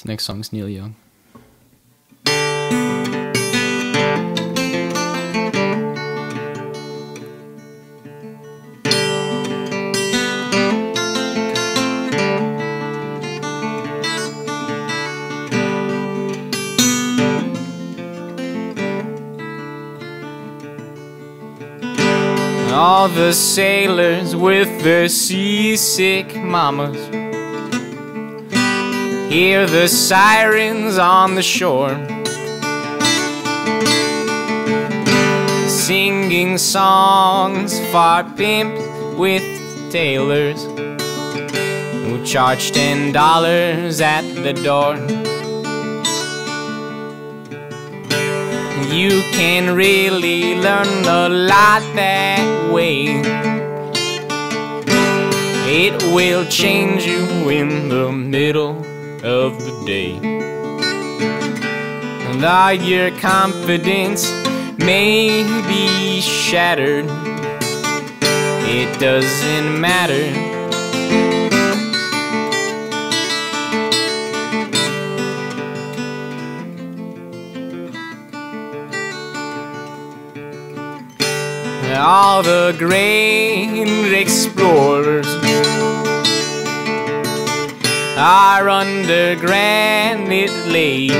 This next song is Neil Young. All the sailors with their seasick mamas Hear the sirens on the shore Singing songs for pimps with tailors Who charge ten dollars at the door You can really learn a lot that way. It will change you in the middle of the day. And all your confidence may be shattered. It doesn't matter. all the great explorers are under granite laid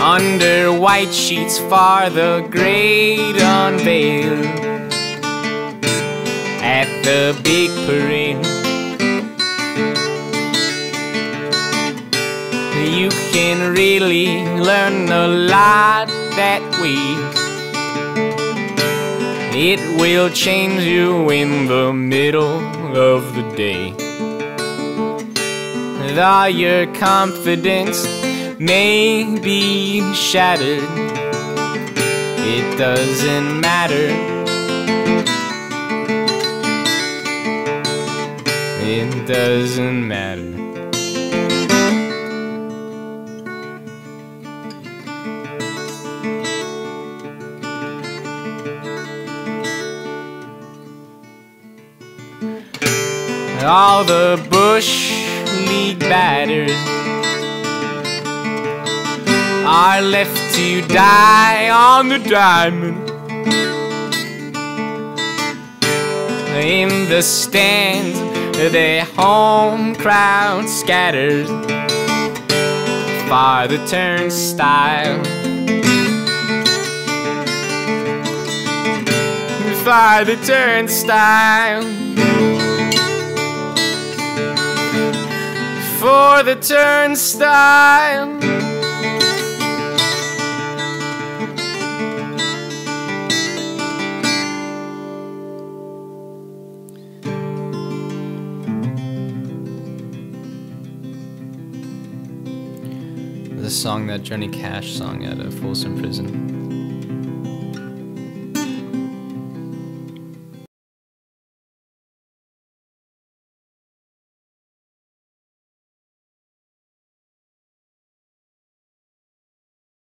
under white sheets far the great unveil at the big parade you can really learn a lot that week. It will change you in the middle of the day. Though your confidence may be shattered, it doesn't matter. It doesn't matter. All the Bush League batters are left to die on the diamond. In the stands, their home crowd scatters for the turnstile. For the turnstile. for the turnstile. The song that Johnny Cash sung at a Folsom Prison.